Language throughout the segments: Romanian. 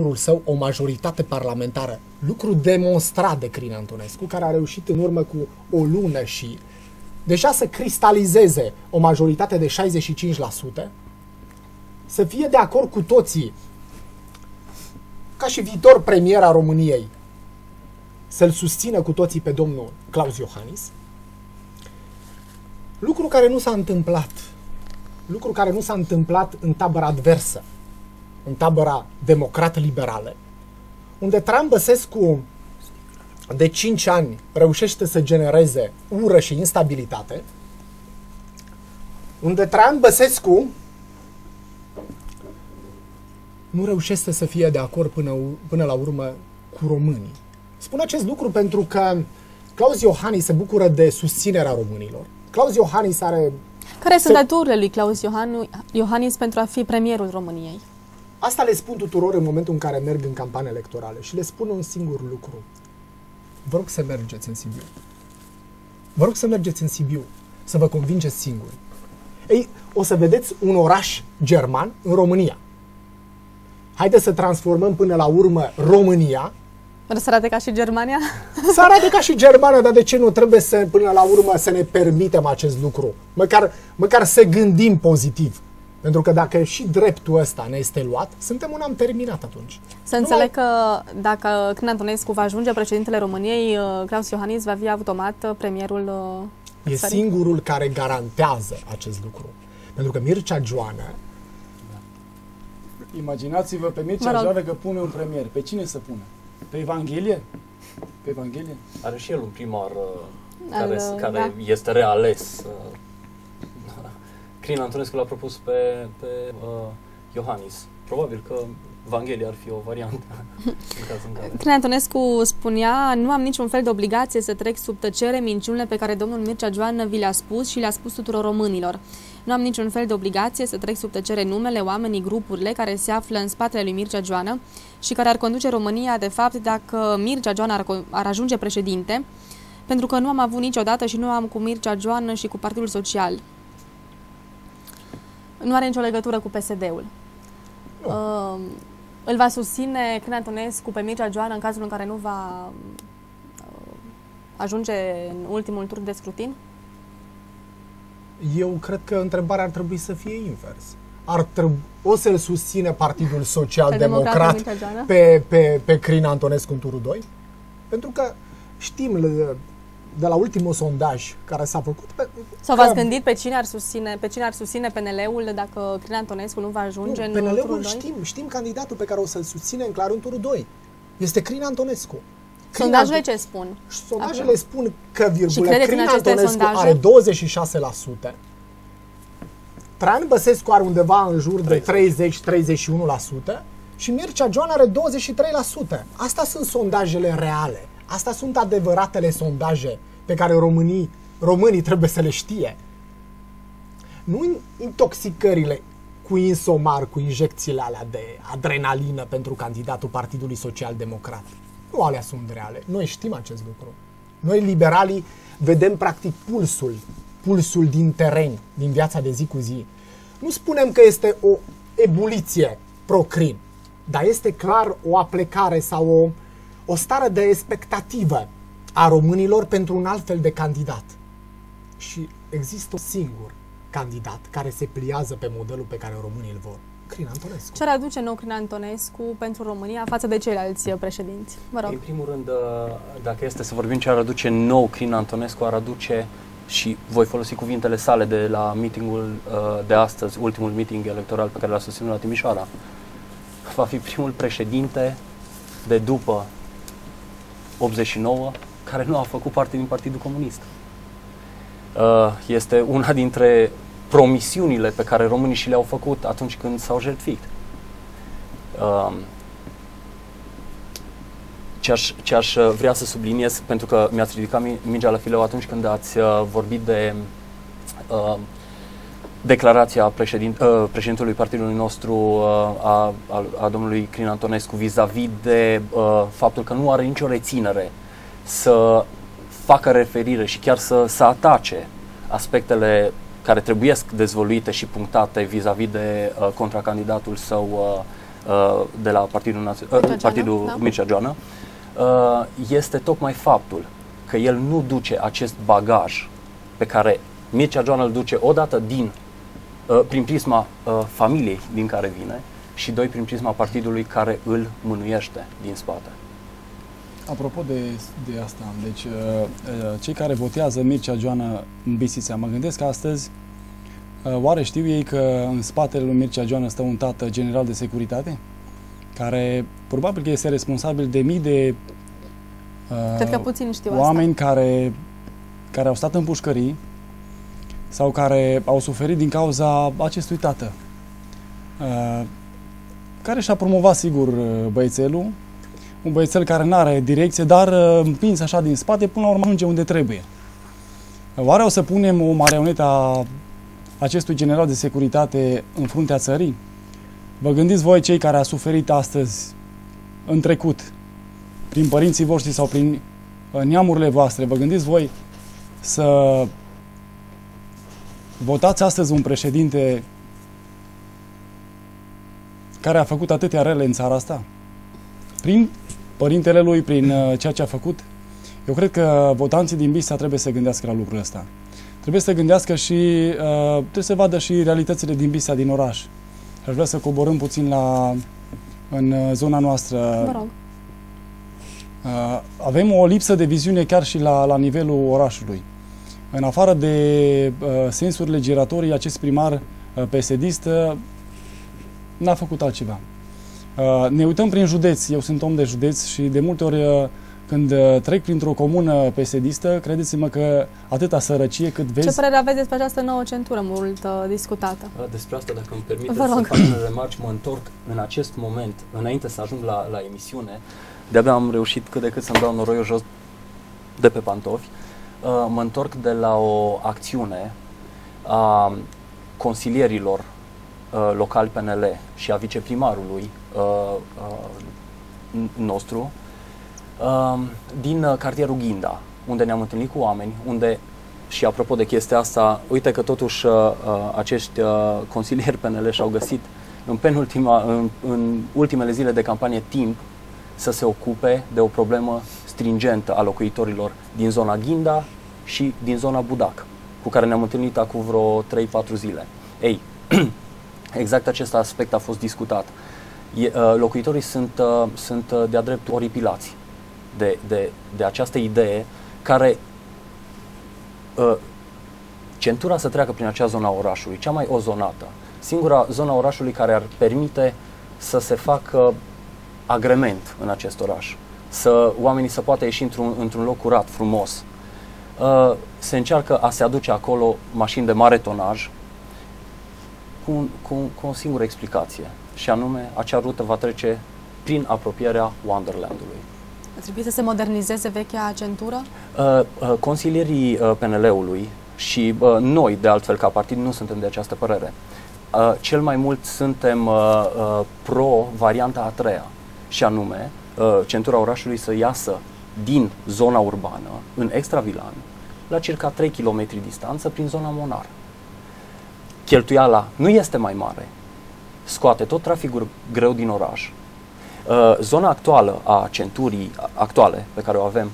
jurul său o majoritate parlamentară, lucru demonstrat de Crin Antonescu, care a reușit în urmă cu o lună și deja să cristalizeze o majoritate de 65%, să fie de acord cu toții, ca și viitor premier a României, să-l susțină cu toții pe domnul Claus Iohannis, lucru care nu s-a întâmplat, lucru care nu s-a întâmplat în tabăra adversă, în tabăra democrat-liberală, unde Traian Băsescu de 5 ani reușește să genereze ură și instabilitate, unde Traian Băsescu nu reușește să fie de acord până, până la urmă cu românii. Spun acest lucru pentru că Claus Iohannis se bucură de susținerea românilor. Claus Iohannis are... Care sunt daturile lui Claus Iohannis pentru a fi premierul României? Asta le spun tuturor în momentul în care merg în campanie electorale și le spun un singur lucru. Vă rog să mergeți în Sibiu. Vă rog să mergeți în Sibiu, să vă convingeți singuri. Ei, o să vedeți un oraș german în România. Haideți să transformăm până la urmă România Vreau să arate ca și Germania? Să arate ca și Germania, dar de ce nu trebuie să, până la urmă, să ne permitem acest lucru? Măcar, măcar să gândim pozitiv. Pentru că dacă și dreptul ăsta ne este luat, suntem un am terminat atunci. Să înțeleg că dacă Crin Antonescu va ajunge președintele României, uh, Claus Iohannis va fi automat uh, premierul uh, E țării? singurul care garantează acest lucru. Pentru că Mircea Joană Imaginați-vă pe Mircea Joană că pune un premier. Pe cine să pune? Pe Evanghelie? Pe Evanghelie? Are și el un primar care, Al, care da. este reales. Crin Antonescu l-a propus pe, pe uh, Iohannis. Probabil că Evanghelia ar fi o variantă. Crin Antonescu spunea, nu am niciun fel de obligație să trec sub tăcere minciunile pe care domnul Mircea Joană vi le-a spus și le-a spus tuturor românilor. Nu am niciun fel de obligație să trec sub tăcere numele, oamenii, grupurile care se află în spatele lui Mircea Joană și care ar conduce România, de fapt, dacă Mircea Joană ar, ar ajunge președinte, pentru că nu am avut niciodată și nu am cu Mircea Joană și cu Partidul Social. Nu are nicio legătură cu PSD-ul. Uh, îl va susține Crin Antonescu pe Mircea Joană în cazul în care nu va uh, ajunge în ultimul tur de scrutin? Eu cred că întrebarea ar trebui să fie invers. Ar trebui, o să-l susține Partidul Social Democrat pe, pe, pe Crin Antonescu în turul 2? Pentru că știm de la ultimul sondaj care s-a făcut. Pe, Sau v-ați gândit pe cine ar susține, pe cine ar susține PNL-ul dacă Crin Antonescu nu va ajunge nu, în PNL-ul turul 2? știm, știm candidatul pe care o să-l susținem clar în turul 2. Este Crin Antonescu. Crin Sondajele ce spun? Sondajele Acum. spun că virgulă, Crin Antonescu sondaje? are 26%, Traian Băsescu are undeva în jur de 30-31% și Mircea Joan are 23%. Asta sunt sondajele reale. Asta sunt adevăratele sondaje pe care românii, românii trebuie să le știe. Nu intoxicările cu insomar, cu injecțiile alea de adrenalină pentru candidatul Partidului Social Democrat. Nu alea sunt reale. Noi știm acest lucru. Noi, liberalii, vedem practic pulsul, pulsul din teren, din viața de zi cu zi. Nu spunem că este o ebuliție pro-crim, dar este clar o aplecare sau o, o stare de expectativă a românilor pentru un alt fel de candidat. Și există un singur candidat care se pliază pe modelul pe care românii îl vor. Crin Antonescu. Ce ar aduce nou Crin Antonescu pentru România față de ceilalți președinți? Vă rog. În primul rând, dacă este să vorbim ce ar aduce nou Crin Antonescu, ar aduce și voi folosi cuvintele sale de la meetingul uh, de astăzi, ultimul meeting electoral pe care l-a susținut la Timișoara. Va fi primul președinte de după 89 care nu a făcut parte din Partidul Comunist. Uh, este una dintre promisiunile pe care românii și le-au făcut atunci când s-au jertfit. Uh, ce aș, ce aș vrea să subliniez, pentru că mi-ați ridicat mingea la fileu atunci când ați uh, vorbit de uh, declarația președint, uh, președintelui partidului nostru, uh, a, a, a domnului Crin Antonescu, vis-a-vis de uh, faptul că nu are nicio reținere să facă referire și chiar să, să atace aspectele care trebuiesc dezvoluite și punctate vis-a-vis de uh, contracandidatul său uh, uh, de la Partidul, Naț- uh, Partidul da. Mircea Joană uh, este tocmai faptul că el nu duce acest bagaj pe care Mircea Joană îl duce odată din, uh, prin prisma uh, familiei din care vine și doi prin prisma partidului care îl mânuiește din spate. Apropo de, de asta, deci uh, uh, cei care votează Mircea Joană în Bisița, mă gândesc că astăzi uh, oare știu ei că în spatele lui Mircea Joană stă un tată general de securitate? Care probabil că este responsabil de mii de uh, Cred că puțin știu oameni asta. care, care au stat în pușcării sau care au suferit din cauza acestui tată. Uh, care și-a promovat, sigur, băiețelul, un băiețel care nu are direcție, dar uh, împins așa din spate, până la urmă ajunge unde trebuie. Oare o să punem o marionetă a acestui general de securitate în fruntea țării? Vă gândiți voi cei care a suferit astăzi, în trecut, prin părinții voștri sau prin uh, neamurile voastre, vă gândiți voi să votați astăzi un președinte care a făcut atâtea rele în țara asta? Prin părintele lui, prin uh, ceea ce a făcut? Eu cred că votanții din Bisa trebuie să gândească la lucrul ăsta. Trebuie să gândească și uh, trebuie să vadă și realitățile din Bisa, din oraș. Aș vrea să coborâm puțin la, în uh, zona noastră. Vă rog. Uh, avem o lipsă de viziune chiar și la, la nivelul orașului. În afară de uh, sensurile giratorii, acest primar uh, PSD uh, n-a făcut altceva. Uh, ne uităm prin județ, eu sunt om de județ și de multe ori uh, când uh, trec printr-o comună pesedistă, credeți-mă că atâta sărăcie cât vezi... Ce părere aveți despre această nouă centură mult uh, discutată? Despre asta, dacă îmi permiteți să fac un remarci, mă întorc în acest moment, înainte să ajung la, la emisiune, de-abia am reușit cât de cât să-mi dau noroiul jos de pe pantofi, uh, mă întorc de la o acțiune a consilierilor uh, locali PNL și a viceprimarului uh, uh, nostru uh, din uh, cartierul Ghinda, unde ne-am întâlnit cu oameni, unde și apropo de chestia asta, uite că totuși uh, uh acești uh, consilieri PNL și-au găsit în, penultima, în, în ultimele zile de campanie timp să se ocupe de o problemă stringentă a locuitorilor din zona Ghinda și din zona Budac, cu care ne-am întâlnit acum vreo 3-4 zile. Ei, exact acest aspect a fost discutat. E, uh, locuitorii sunt, uh, sunt uh, de-a drept oripilați de, de, de această idee care uh, centura să treacă prin acea zona orașului, cea mai ozonată, singura zona orașului care ar permite să se facă agrement în acest oraș, să oamenii să poată ieși într-un, într-un loc curat, frumos. Uh, se încearcă a se aduce acolo mașini de mare tonaj cu, un, cu, cu o singură explicație, și anume acea rută va trece prin apropierea Wonderlandului. Trebuie să se modernizeze vechea centură? Uh, uh, consilierii uh, PNL-ului și uh, noi, de altfel, ca partid, nu suntem de această părere. Uh, cel mai mult suntem uh, uh, pro varianta a treia, și anume uh, centura orașului să iasă din zona urbană, în extravilan, la circa 3 km distanță, prin zona Monar. Cheltuiala nu este mai mare, scoate tot traficul greu din oraș. Uh, zona actuală a centurii actuale pe care o avem,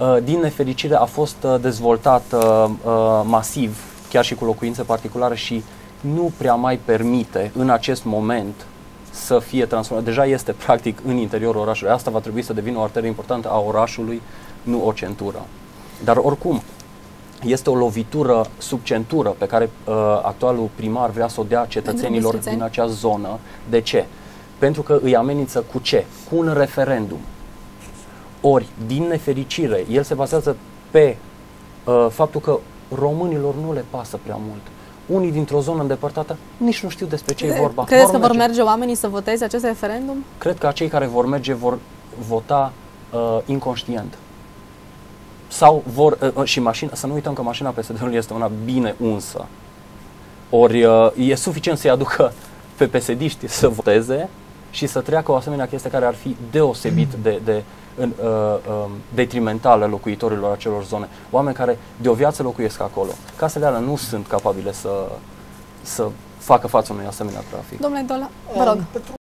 uh, din nefericire a fost uh, dezvoltată uh, masiv, chiar și cu locuințe particulare și nu prea mai permite în acest moment să fie transformat. Deja este practic în interiorul orașului. Asta va trebui să devină o arterie importantă a orașului, nu o centură. Dar oricum, este o lovitură sub centură pe care uh, actualul primar vrea să o dea cetățenilor din acea zonă. De ce? Pentru că îi amenință cu ce? Cu un referendum. Ori, din nefericire, el se bazează pe uh, faptul că românilor nu le pasă prea mult. Unii dintr-o zonă îndepărtată nici nu știu despre ce e vorba. Credeți vor că merge. vor merge oamenii să voteze acest referendum? Cred că cei care vor merge vor vota uh, inconștient sau vor, uh, uh, și mașina, să nu uităm că mașina PSD-ului este una bine unsă. Ori uh, e suficient să-i aducă pe psd să voteze și să treacă o asemenea chestie care ar fi deosebit de, de în, uh, uh, detrimentală locuitorilor acelor zone. Oameni care de o viață locuiesc acolo. Casele alea nu sunt capabile să, să facă față unui asemenea trafic. Domnule Dola, vă rog.